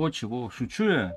чего-чего. Шучу я.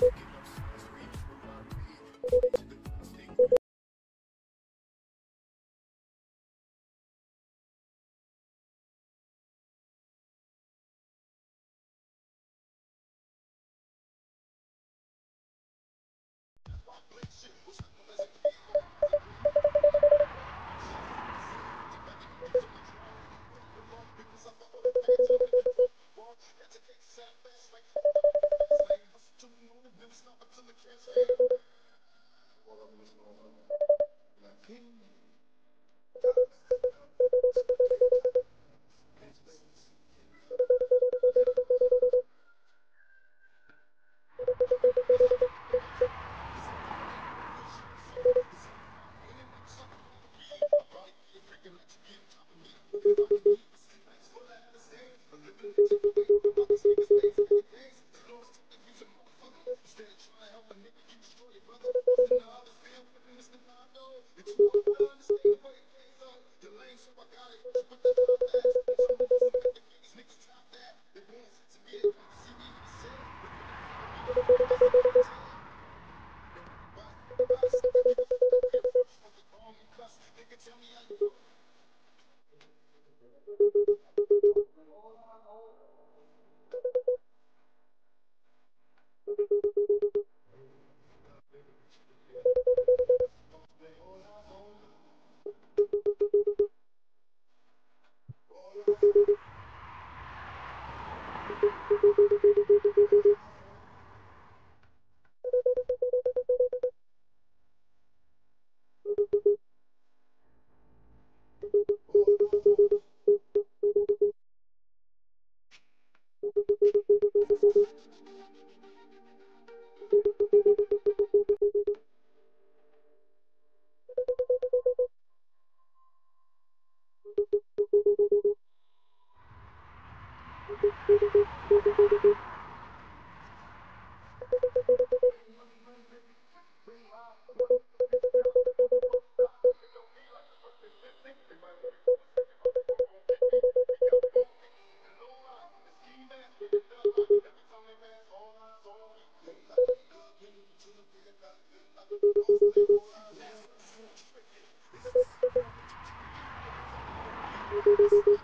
Thank you. Thank you.